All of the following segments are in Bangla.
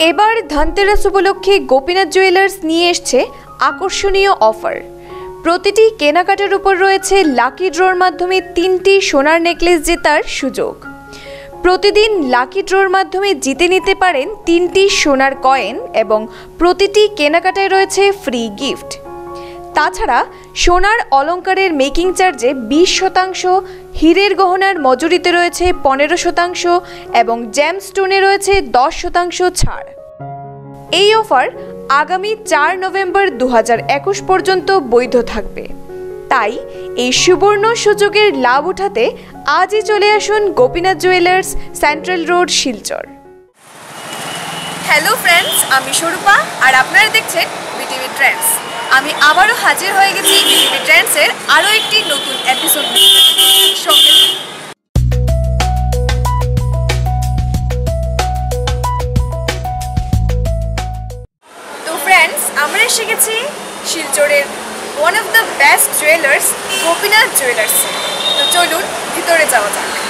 এবার ধনতেরাস উপলক্ষে গোপীনাথ জুয়েলার্স নিয়ে এসছে আকর্ষণীয় অফার। প্রতিটি কেনাকাটার উপর রয়েছে লাকি ড্রোর মাধ্যমে তিনটি সোনার নেকলেস জেতার সুযোগ। প্রতিদিন লাকি ড্রোর মাধ্যমে জিতে নিতে পারেন তিনটি সোনার কয়েন এবং প্রতিটি কেনাকাটায় রয়েছে ফ্রি গিফট। তাছাড়া সোনার অলঙ্কারের মেকিং চার্জে বিশ শতাংশ হীরের গহনার মজুরিতে রয়েছে পনেরো শতাংশ এবং জ্যাম স্টোনে রয়েছে দশ শতাংশ ছাড়। এই অফার আগামী চার নভেম্বর দু পর্যন্ত বৈধ থাকবে। তাই এই সুবর্ণ সুযোগের লাভ উঠাতে আজই চলে আসুন Gopinath jewellers central road, Silchar. Hello friends আমি স্বরূপা, আর আপনারা দেখছেন বিটিভি ট্রেন্ডস আমি আবারও হাজির হয়ে গেছি বিটিভি ট্রেন্ডসের আরও একটি নতুন এপিসোড তো ফ্রেন্ডস আমরা এসে গেছি শিলচরের one of the best jewellers Gopinath jewellers তো চলুন, ভিতরে যাওয়া যাক।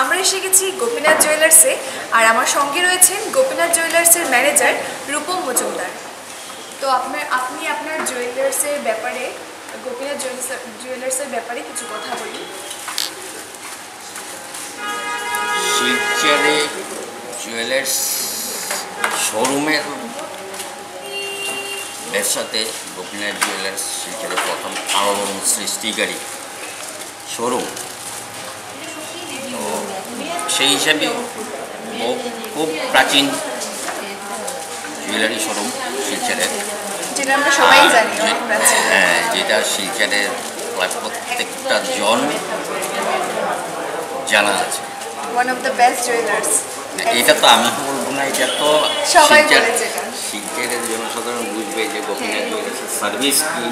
আমরা এসে গেছি গোপীনাথ জুয়েলার্সে আর আমার সঙ্গে রয়েছেন গোপীনাথ জুয়েলার্সের ম্যানেজার রূপম মজুমদার। তো আপনার আপনি আপনার জুয়েলার্সের ব্যাপারে, গোপীনাথ জুয়েলার্স জুয়েলার্সের ব্যাপারে কিছু কথা বলি জুয়েলার্স শোরুমের ব্যবসাতে গোপীনাথ জুয়েলার্স শিলচরে প্রথম আলোড়ন সৃষ্টিকারী শোরুম সেই হিসাবে বহু- খুব প্রাচীন জুয়েলারি শোরুম শিলচরের হ্যাঁ যেটা শিলচরের প্রায় প্রত্যেকটা জন জানা আছে। ওয়ান অফ দ্য বেস্ট এটা তো আমি বলব না এটা তো শিলচরের জনসাধারণ বুঝবে যে গোপীনাথ জুয়েলার্সের সার্ভিস কি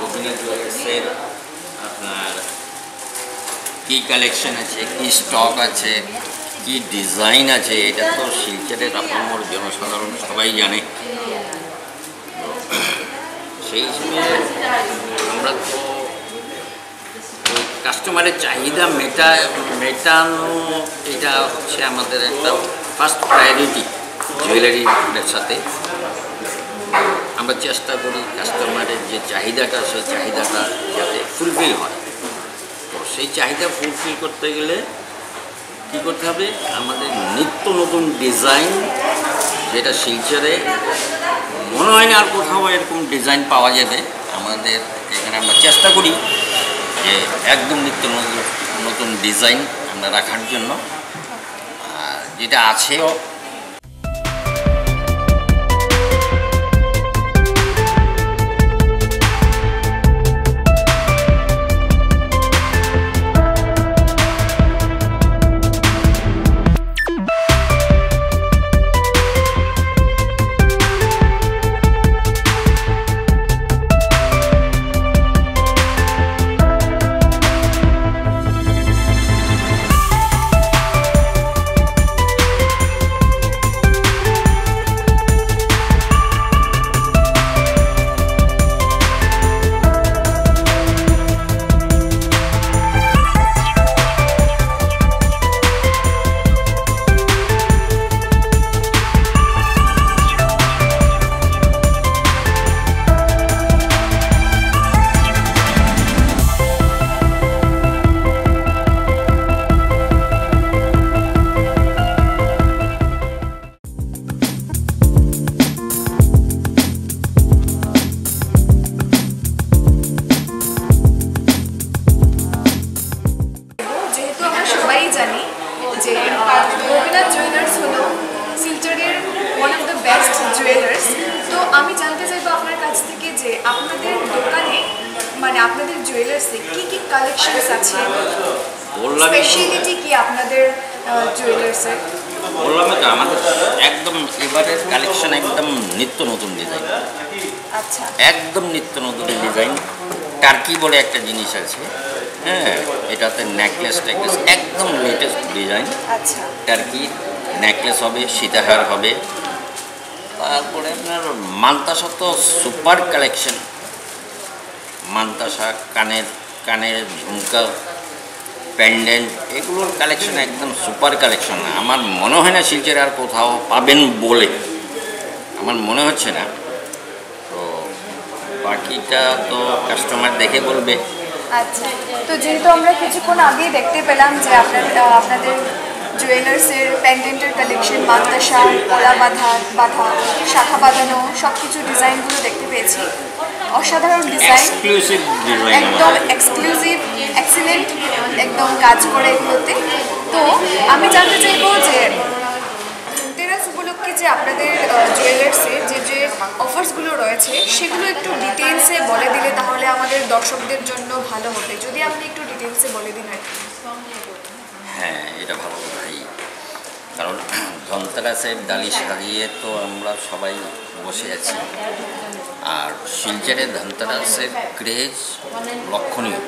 গোপীনাথ জুয়েলার্সের আপনার কি কালেকশন আছে, কি স্টক আছে, কি ডিজাইন আছে, এটা তো শিলচরের আপনার জনসাধারণ সবাই জানে। সেই হিসেবে আমরা তো কাস্টমারের চাহিদা মেটা, মেটানো, এটা হচ্ছে আমাদের একটা ফার্স্ট প্রায়োরিটি জুয়েলারি সাথে। আমরা চেষ্টা করি কাস্টমারের যে চাহিদাটা, সেই চাহিদাটা যাতে ফুলফিল হয়। তো সেই চাহিদা ফুলফিল করতে গেলে কী করতে হবে? আমাদের নিত্য নতুন ডিজাইন যেটা শিলচরে মনে হয় না আর কোথাও এরকম ডিজাইন পাওয়া যাবে। আমাদের এখানে আমরা চেষ্টা করি যে একদম নিত্য নতুন নতুন ডিজাইন আমরা রাখার জন্য। আর যেটা আছেও কি কালেকশনস আছে? বললাম স্পেশালিটি কি আপনাদের জুয়েলার্সের বললাম তো আমাদের একদম এবারের কালেকশন একদম নিত্য নতুন ডিজাইন আচ্ছা। একদম নিত্য নতুন ডিজাইন টার্কি বলে একটা জিনিস আছে হ্যাঁ? এটাতে নেকলেস টেকলেস একদম লেটেস্ট ডিজাইন আচ্ছা। টার্কি নেকলেস হবে সীতাহার হবে। তারপরে আপনার মান্তাসা তো সুপার কালেকশন মান্তাসা কানের কানের ঝুমকা প্যান্ডেন্ট এগুলোর কালেকশন একদম সুপার কালেকশন আমার মনে হয় না শিলচরে আর কোথাও পাবেন বলে। আমার মনে হচ্ছে না। তো বাকিটা তো কাস্টমার দেখে বলবে। আচ্ছা তো যেহেতু আমরা কিছুক্ষণ আগেই দেখতে পেলাম যে আপনার, আপনাদের জুয়েলার্সের প্যান্ডেন্টের কালেকশন মান্তাসা কলা বাঁধা বাঁধা, শাখা বাঁধানো সব কিছু ডিজাইনগুলো দেখতে পেয়েছি। অসাধারণ ডিজাইন একদম এক্সক্লুসিভ এক্সিলেন্ট একদম কাজ করে এগুলোতে। তো আমি জানতে চাইব যে ধনতেরাস উপলক্ষে যে আপনাদের জুয়েলার্সে যে যে অফার্সগুলো রয়েছে সেগুলো একটু ডিটেলসে বলে দিলে তাহলে আমাদের দর্শকদের জন্য ভালো হবে। যদি আপনি একটু ডিটেলসে বলে দিন আর হ্যাঁ এটা ভালো ভাই। কারণ ধনতেরাসের ডালি সাজিয়ে তো আমরা সবাই বসে আছি। শিলচরে ধনতেরাসের ক্রেজ লক্ষণীয়।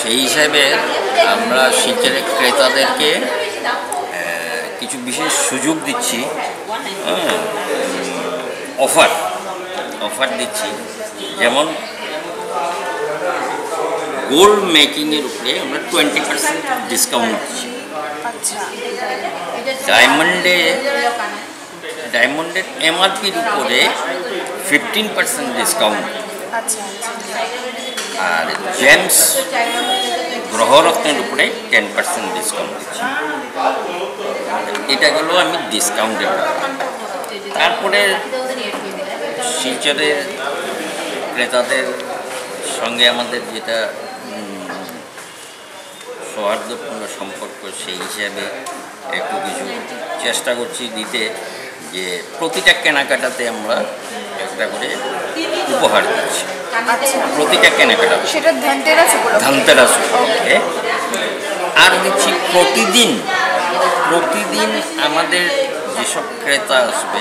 সেই হিসাবে আমরা শিলচরের ক্রেতাদেরকে কিছু বিশেষ সুযোগ দিচ্ছি অফার অফার দিচ্ছি। যেমন গোল্ড মেকিংয়ের উপরে আমরা টোয়েন্টি পার্সেন্ট ডিসকাউন্ট দিচ্ছি। আচ্ছা। ডায়মন্ডে ডায়মন্ডের এমআরপির উপরে ফিফটিন পার্সেন্ট ডিসকাউন্ট আর জেমস গ্রহরত্নের উপরে টেন পার্সেন্ট ডিসকাউন্ট দিচ্ছি এটা গেলো আমি ডিসকাউন্টের তারপরে শিলচরের ক্রেতাদের সঙ্গে আমাদের যেটা সৌহার্দ্যপূর্ণ সম্পর্ক সেই হিসাবে একটু কিছু চেষ্টা করছি দিতে যে প্রতিটা কেনাকাটাতে আমরা একটা করে উপহার দিচ্ছি। আচ্ছা। প্রতিটা কেনাকাটা সেটা ধনতেরাস উপলক্ষে? ধনতেরাস উপলক্ষে। আর দিচ্ছি প্রতিদিন প্রতিদিন আমাদের যেসব ক্রেতা আসবে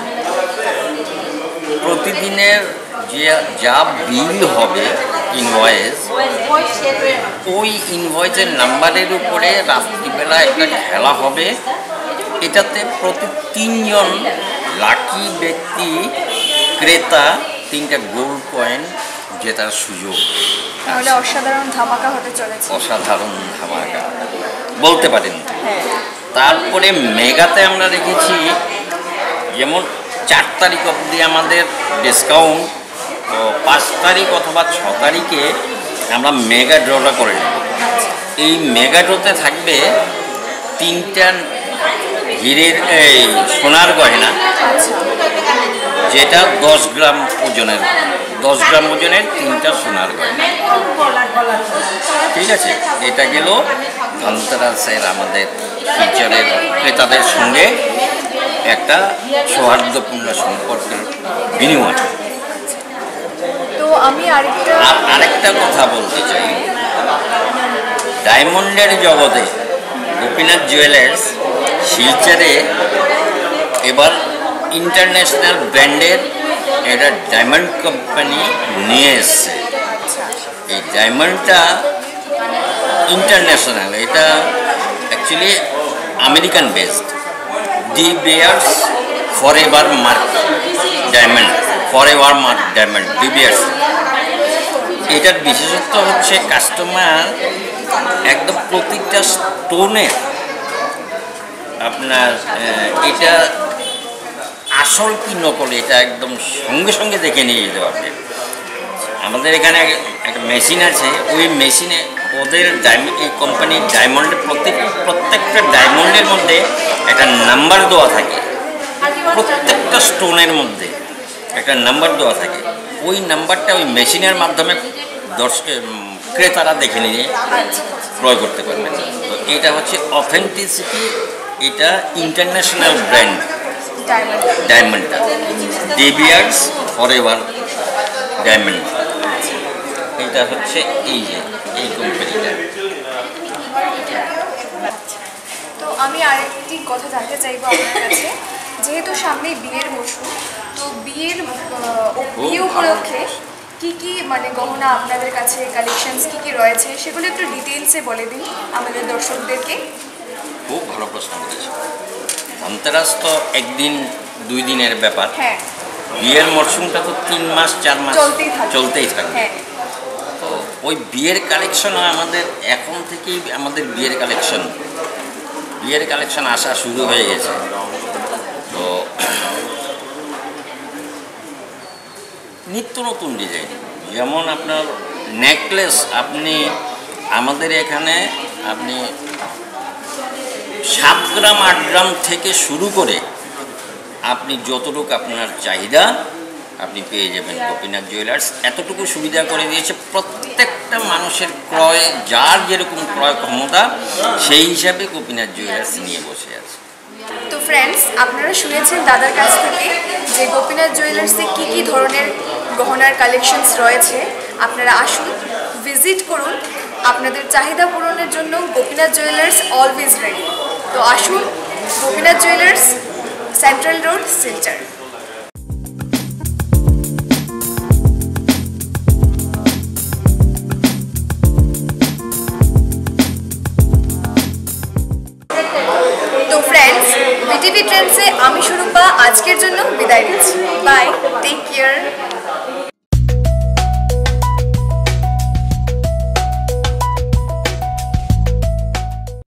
প্রতিদিনের যে যা বিল হবে ইনভয়েস ওই ইনভয়েসের নাম্বারের উপরে রাত্রিবেলা একটা খেলা হবে। এটাতে প্রতি তিনজন লাকি ব্যক্তি ক্রেতা তিনটা গোল্ড কয়েন জেতার সুযোগ তাহলে অসাধারণ ধামাকা হতে চলেছে। অসাধারণ ধামাকা। বলতে পারেন। হ্যাঁ। তারপরে মেগাতে আমরা রেখেছি যেমন চার তারিখ অবধি আমাদের ডিসকাউন্ট তো পাঁচ তারিখ অথবা ছ তারিখে আমরা মেগা ড্রটা করে নেব। এই মেগা ড্রতে থাকবে তিনটা হীরের এই সোনার গয়না আচ্ছা। যেটা দশ গ্রাম ওজনের দশ গ্রাম ওজনের তিনটা সোনার গয়না। ঠিক আছে? এটা গেল ধনতেরাসের আমাদের ফিচারের ক্রেতাদের সঙ্গে একটা সৌহার্দ্যপূর্ণ সম্পর্কের বিনিময়। তো আমি আরেকটা আরেকটা কথা বলতে চাই। ডায়মন্ডের জগতে গোপীনাথ জুয়েলার্স শিলচরে এবার ইন্টারন্যাশনাল ব্র্যান্ডের একটা ডায়মন্ড কোম্পানি নিয়ে এসছে। এই ডায়মন্ডটা ইন্টারন্যাশনাল এটা actually American based De Beers Forevermark diamond Forevermark diamond De Beers এটার বিশেষত্ব হচ্ছে কাস্টমার একদম প্রত্যেকটা স্টোনে আপনার এটা আসল কি নকল, এটা একদম সঙ্গে সঙ্গে দেখে নিয়ে যেতে পারবে। আমাদের এখানে একটা মেশিন আছে, ওই মেশিনে ওদের ডায়মন্ড এই কোম্পানির ডায়মন্ডের প্রত্যেক প্রত্যেকটা ডায়মন্ডের মধ্যে একটা নাম্বার দেওয়া থাকে। প্রত্যেকটা স্টোনের মধ্যে একটা নাম্বার দেওয়া থাকে। ওই নাম্বারটা ওই মেশিনের মাধ্যমে দর্শক ক্রেতারা দেখে নিয়ে ক্রয় করতে পারবেন। তো এটা হচ্ছে অথেন্টিসিটি এটা ইন্টারন্যাশনাল ব্র্যান্ড ডায়মন্ডটা ডেবিয়ার্স ফর এভার ডায়মন্ড এটা হচ্ছে এই যে এই কোম্পানিটা তো আমি আরেকটি কথা জানতে চাইব আপনার কাছে। যেহেতু সামনে বিয়ের মরশুম তো বিয়ের বিয়ে উপলক্ষে কি কি মানে গহনা আপনাদের কাছে কালেকশনস কি কি রয়েছে সেগুলো একটু ডিটেলসে বলে দিন আমাদের দর্শকদেরকে। খুব ভালো প্রশ্ন করেছে। ধনতেরাস তো একদিন দুই দিনের ব্যাপার। হ্যাঁ। বিয়ের মরশুমটা তো তিন মাস চার মাস চলতেই থাকবে। থাকবে হ্যাঁ। তো ওই বিয়ের কালেকশনও আমাদের এখন থেকেই আমাদের বিয়ের কালেকশন। বিয়ের কালেকশন আসা শুরু হয়ে গেছে। তো নিত্য নতুন ডিজাইন। যেমন আপনার নেকলেস আপনি আমাদের এখানে আপনি সাত গ্রাম আট গ্রাম থেকে শুরু করে আপনি যতটুকু আপনার চাহিদা, আপনি পেয়ে যাবেন গোপীনাথ জুয়েলার্স। এতটুকু সুবিধা করে দিয়েছে প্রত্যেকটা মানুষের ক্রয়, যার যেরকম ক্রয় ক্ষমতা, সেই হিসাবে গোপীনাথ জুয়েলার্স নিয়ে বসে আছে। তো ফ্রেন্ডস আপনারা শুনেছেন দাদার কাছ থেকে যে গোপীনাথ জুয়েলার্সে কী কী ধরনের গহনার কালেকশনস রয়েছে। আপনারা আসুন ভিজিট করুন। আপনাদের চাহিদা পূরণের জন্য গোপীনাথ জুয়েলার্স অলওয়েজ রেডি তো আসুন Gopinath jewellers central road Silchar